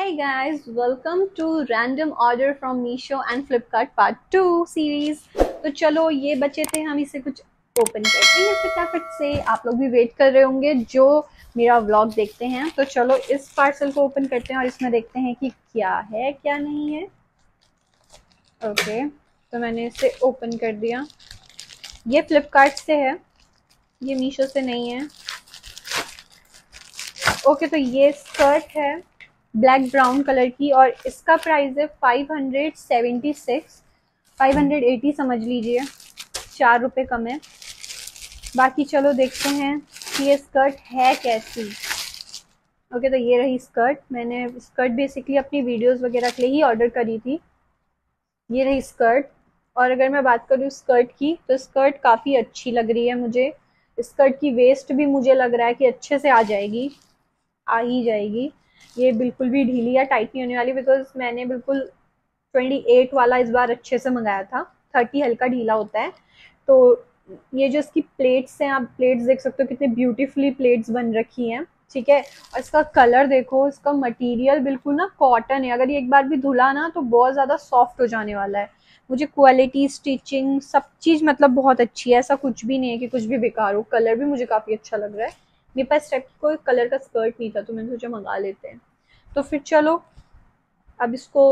Hey guys, welcome to random order from Meesho and Flipkart part 2 series. तो चलो ये बचे थे हम इसे कुछ ओपन करते हैं फटाफट से। आप लोग भी वेट कर रहे होंगे जो मेरा व्लॉग देखते हैं। तो चलो इस पार्सल को ओपन करते हैं और इसमें देखते हैं कि क्या है क्या नहीं है। ओके तो मैंने इसे ओपन कर दिया। ये फ्लिपकार्ट से है ये मीशो से नहीं है। ओके तो ये स्कर्ट है। ब्लैक ब्राउन कलर की और इसका प्राइस है five hundred seventy six. Five hundred eighty समझ लीजिए। चार रुपये कम है। बाकी चलो देखते हैं कि ये स्कर्ट है कैसी। ओके तो ये रही स्कर्ट। मैंने स्कर्ट बेसिकली अपनी वीडियोस वगैरह के लिए ही ऑर्डर करी थी। ये रही स्कर्ट। और अगर मैं बात करूँ स्कर्ट की तो स्कर्ट काफ़ी अच्छी लग रही है मुझे। स्कर्ट की वेस्ट भी मुझे लग रहा है कि अच्छे से आ जाएगी। आ ही जाएगी। ये बिल्कुल भी ढीली या टाइट नहीं होने वाली बिकॉज़ मैंने बिल्कुल 28 वाला इस बार अच्छे से मंगाया था। 30 हल्का ढीला होता है। तो ये जो इसकी प्लेट्स हैं, आप प्लेट्स देख सकते हो कितने ब्यूटीफुली प्लेट्स बन रखी हैं, ठीक है? और इसका कलर देखो, इसका मटेरियल बिल्कुल ना कॉटन है। अगर ये एक बार भी धुला ना तो बहुत ज़्यादा सॉफ्ट हो जाने वाला है। मुझे क्वालिटी स्टिचिंग सब चीज़ मतलब बहुत अच्छी है, ऐसा कुछ भी नहीं है कि कुछ भी बेकार हो। कलर भी मुझे काफ़ी अच्छा लग रहा है। मेरे पास टाइप कोई कलर का स्कर्ट नहीं था तो मैंने सोचा मंगा लेते हैं। तो फिर चलो, अब इसको,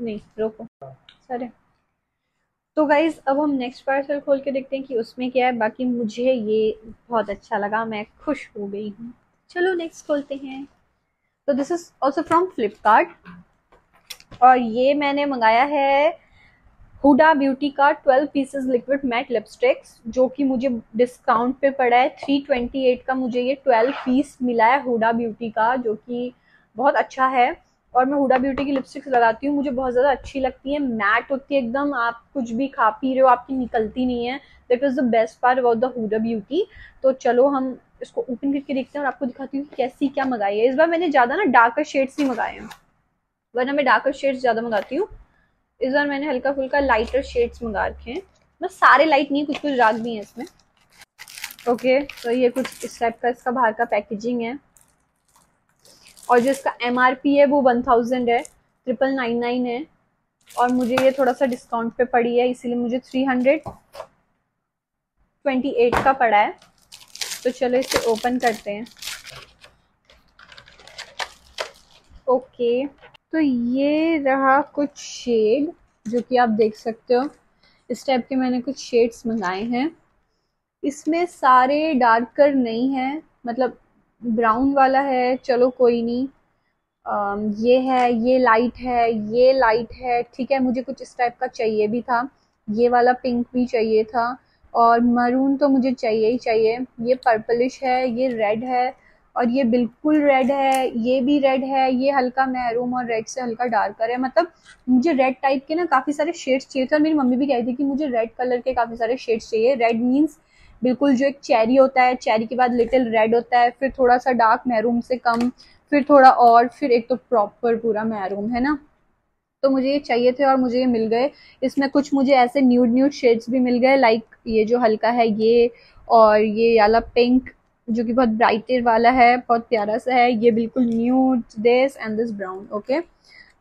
नहीं, रोको। सर तो गाइज़ अब हम नेक्स्ट पार्सल खोल के देखते हैं कि उसमें क्या है। बाकी मुझे ये बहुत अच्छा लगा, मैं खुश हो गई हूँ। चलो नेक्स्ट खोलते हैं। तो this is also from Flipkart और ये मैंने मंगाया है हुडा ब्यूटी का 12 पीसेस लिक्विड मैट लिपस्टिक्स, जो कि मुझे डिस्काउंट पे पड़ा है। 328 का मुझे ये 12 पीस मिला है हुडा ब्यूटी का, जो कि बहुत अच्छा है। और मैं हुडा ब्यूटी की लिपस्टिक्स लगाती हूँ, मुझे बहुत ज़्यादा अच्छी लगती है। मैट होती है एकदम, आप कुछ भी खा पी रहे हो, आपकी निकलती नहीं है। That is the best part about the Huda Beauty. तो चलो हम इसको ओपन करके देखते हैं और आपको दिखाती हूँ कैसी क्या मंगाई है। इस बार मैंने ज़्यादा ना डार्कर शेड्स ही मंगाए हैं। वरना मैं डार्कर शेड्स ज़्यादा मंगाती हूँ। इस बार मैंने हल्का फुल्का लाइटर शेड्स मंगा रखे हैं। बस सारे लाइट नहीं कुछ कुछ डार्क भी हैं इसमें। ओके तो ये कुछ इस टाइप का, इसका बाहर का पैकेजिंग है। और जो इसका एम है, वो वन थाउज़ेंड है ट्रिपल नाइन नाइन है। और मुझे ये थोड़ा सा डिस्काउंट पे पड़ी है, इसीलिए मुझे थ्री हंड्रेड ट्वेंटी एट का पड़ा है। तो चलो इसे ओपन करते हैं। ओके तो ये रहा कुछ शेड जो कि आप देख सकते हो। इस टाइप के मैंने कुछ शेड्स मंगाए हैं। इसमें सारे डार्कर नहीं है मतलब ब्राउन वाला है चलो कोई नहीं। आ, ये है ये लाइट है ये लाइट है ठीक है मुझे कुछ इस टाइप का चाहिए भी था। ये वाला पिंक भी चाहिए था और मरून तो मुझे चाहिए ही चाहिए। ये पर्पलिश है ये रेड है और ये बिल्कुल रेड है, ये भी रेड है, ये हल्का मैरूम और रेड से हल्का डार्कर है। मतलब मुझे रेड टाइप के ना काफ़ी सारे शेड्स चाहिए थे और मेरी मम्मी भी कहती थी कि मुझे रेड कलर के काफ़ी सारे शेड्स चाहिए। रेड मीन्स बिल्कुल जो एक चेरी होता है चेरी के बाद लिटिल रेड होता है, फिर थोड़ा सा डार्क मैरूम से कम, फिर थोड़ा और, फिर एक तो प्रॉपर पूरा मैरूम है ना? तो मुझे ये चाहिए थे और मुझे ये मिल गए। इसमें कुछ मुझे ऐसे न्यूड न्यूड शेड्स भी मिल गए लाइक ये जो हल्का है ये और ये वाला पिंक जो कि बहुत ब्राइटर वाला है, बहुत प्यारा सा है। ये बिल्कुल nude this and this brown okay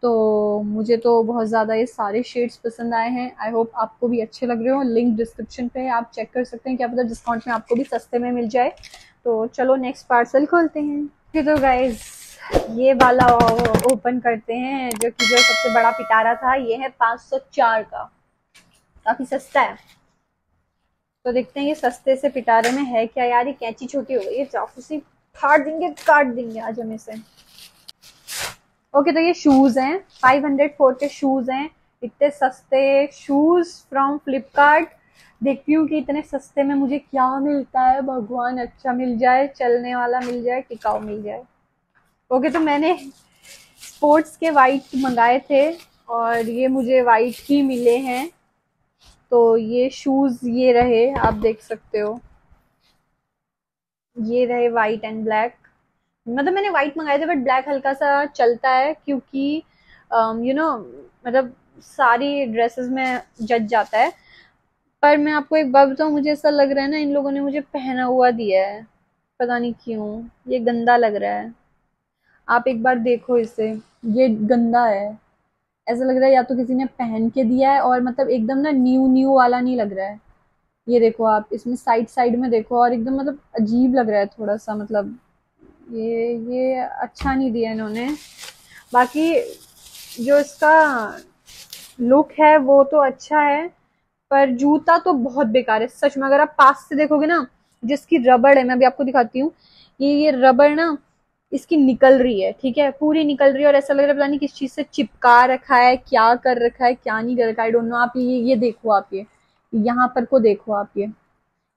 तो मुझे तो बहुत ज़्यादा ये सारे शेड्स पसंद आए हैं। आई होप आपको भी अच्छे लग रहे हो। लिंक डिस्क्रिप्शन पे आप चेक कर सकते हैं। क्या पता डिस्काउंट में आपको भी सस्ते में मिल जाए। तो चलो नेक्स्ट पार्सल खोलते हैं। फिर तो गाइज़ ये वाला ओपन करते हैं, जो कि जो सबसे बड़ा पिटारा था, ये है 504 का। काफ़ी सस्ता है। तो देखते हैं ये सस्ते से पिटारे में है क्या यार, ये कैंची छोटी हो गई है चाकू से फाड़ देंगे, काट देंगे आज हम इसे। ओके तो ये शूज़ हैं 504 के शूज़ हैं, इतने सस्ते शूज़ फ्रॉम फ्लिपकार्ट देखती हूँ कि इतने सस्ते में मुझे क्या मिलता है, भगवान अच्छा मिल जाए, चलने वाला मिल जाए, टिकाऊ मिल जाए। ओके तो मैंने स्पोर्ट्स के वाइट मंगाए थे और ये मुझे वाइट ही मिले हैं। तो ये शूज़ ये रहे आप देख सकते हो। ये रहे वाइट एंड ब्लैक मतलब मैंने व्हाइट मंगाए थे बट ब्लैक हल्का सा चलता है क्योंकि यू um, नो मतलब सारी ड्रेसेस में जज जाता है। पर मैं आपको एक बात बताऊँ मुझे ऐसा लग रहा है ना इन लोगों ने मुझे पहना हुआ दिया है। पता नहीं क्यों ये गंदा लग रहा है। आप एक बार देखो इसे ये गंदा है। ऐसा लग रहा है या तो किसी ने पहन के दिया है और मतलब एकदम ना न्यू न्यू वाला नहीं लग रहा है। ये देखो आप, इसमें साइड साइड में देखो और एकदम मतलब अजीब लग रहा है थोड़ा सा मतलब ये ये अच्छा नहीं दिया इन्होंने। बाकी जो इसका लुक है वो तो अच्छा है, पर जूता तो बहुत बेकार है, सच में अगर आप पास से देखोगे ना, जिसकी रबड़ है, मैं अभी आपको दिखाती हूँ, ये ये रबड़ ना इसकी निकल रही है, ठीक है? पूरी निकल रही है और ऐसा लग रहा है पता नहीं किस चीज़ से चिपका रखा है, क्या कर रखा है, क्या नहीं कर रखा आई डोंट नो आप ये ये देखो आप ये। यहाँ पर को देखो आप ये।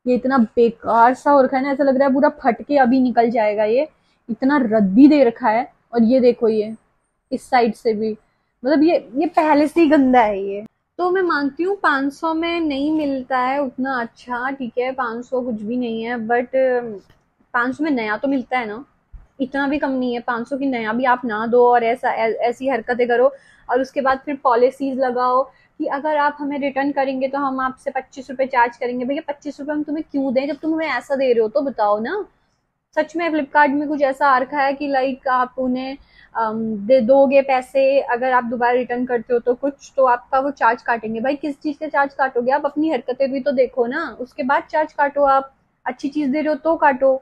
ये इतना बेकार सा हो रखा है ना, ऐसा लग रहा है पूरा फट के अभी निकल जाएगा ये। इतना रद्दी दे रखा है। और ये देखो ये, इस साइड से भी। मतलब ये ये पहले से ही गंदा है ये। तो मैं मानती हूँ 500 में नहीं मिलता है उतना अच्छा ठीक है? 500 कुछ भी नहीं है बट 500 में नया तो मिलता है ना। इतना भी कम नहीं है 500 की नया भी आप ना दो और ऐसा ऐसी हरकतें करो और उसके बाद फिर पॉलिसीज़ लगाओ कि अगर आप हमें रिटर्न करेंगे तो हम आपसे पच्चीस रुपये चार्ज करेंगे। भैया, पच्चीस रुपये हम तुम्हें क्यों दें? जब तुम हमें ऐसा दे रहे हो तो बताओ ना। सच में फ्लिपकार्ट में कुछ ऐसा आ रखा है कि लाइक आप उन्हें दे, दोगे पैसे, अगर आप दोबारा रिटर्न करते हो तो कुछ तो आपका वो चार्ज काटेंगे। भाई, किस चीज़ का चार्ज काटोगे? आप अपनी हरकतें भी तो देखो ना। उसके बाद चार्ज काटो आप। अच्छी चीज़ दे रहे हो तो काटो।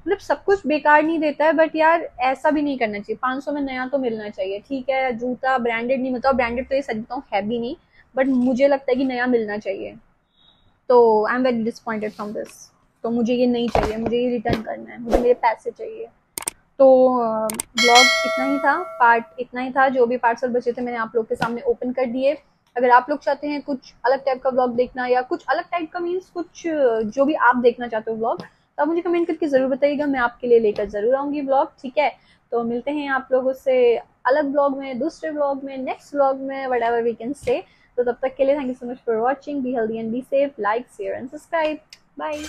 मतलब सब कुछ बेकार नहीं देता है बट यार ऐसा भी नहीं करना चाहिए। 500 में नया तो मिलना चाहिए, ठीक है? जूता ब्रांडेड नहीं मतलब ब्रांडेड तो ये सच बताऊँ है भी नहीं बट मुझे लगता है कि नया मिलना चाहिए। तो I am very disappointed from this तो मुझे ये नहीं चाहिए, मुझे ये रिटर्न करना है, मुझे मेरे पैसे चाहिए। तो ब्लॉग इतना ही था पार्ट इतना ही था, जो भी पार्सल बचे थे मैंने आप लोग के सामने ओपन कर दिए। अगर आप लोग चाहते हैं कुछ अलग टाइप का ब्लॉग देखना या कुछ अलग टाइप का मीन्स कुछ जो भी आप देखना चाहते हो ब्लॉग तो आप मुझे कमेंट करके ज़रूर बताइएगा, मैं आपके लिए लेकर ज़रूर आऊँगी ब्लॉग, ठीक है? तो मिलते हैं आप लोगों से अलग ब्लॉग में, दूसरे ब्लॉग में नेक्स्ट ब्लॉग में वट एवर वी कैन से तो तब तक के लिए thank you so much for watching be healthy and be safe like share and subscribe bye